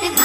the